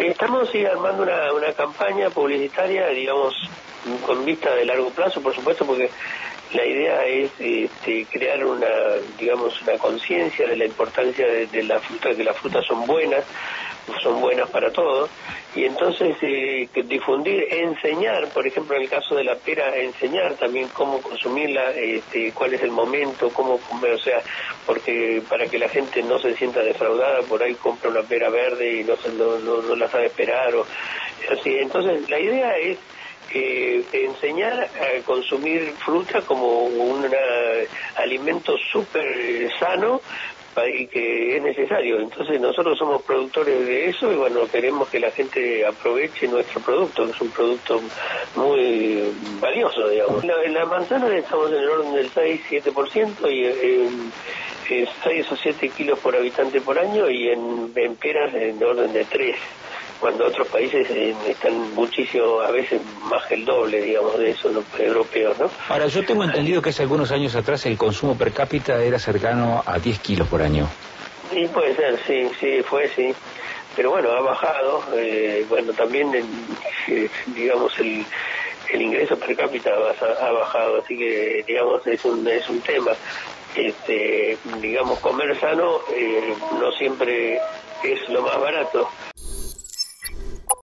Estamos armando una, una campaña publicitaria, digamos, con vista de largo plazo, por supuesto, porque la idea es este, crear una, digamos, una conciencia de la importancia de, la fruta, que las frutas son buenas, son buenas para todos, y entonces eh, difundir, enseñar, por ejemplo, en el caso de la pera, enseñar también cómo consumirla, este, cuál es el momento, cómo comer, o sea, porque para que la gente no se sienta defraudada, por ahí compra una pera verde y no, no, no, la sabe esperar, o así. Entonces, la idea es eh, enseñar a consumir fruta como un alimento súper sano y que es necesario. Entonces nosotros somos productores de eso y bueno, queremos que la gente aproveche nuestro producto, que es un producto muy valioso, digamos. En la, manzana estamos en el orden del 6-7% y en, 6 o 7 kilos por habitante por año y en, en peras en orden de 3 cuando otros países eh, están muchísimo, a veces más que el doble, digamos, de eso, los europeos, ¿no? Ahora, yo tengo entendido que hace algunos años atrás el consumo per cápita era cercano a 10 kilos por año. Sí, puede ser, sí, sí, fue, sí. Pero bueno, ha bajado, eh, bueno, también, eh, digamos, el, el ingreso per cápita ha, bajado, así que, digamos, es un, es un tema. Este, digamos, comer sano no siempre es lo más barato.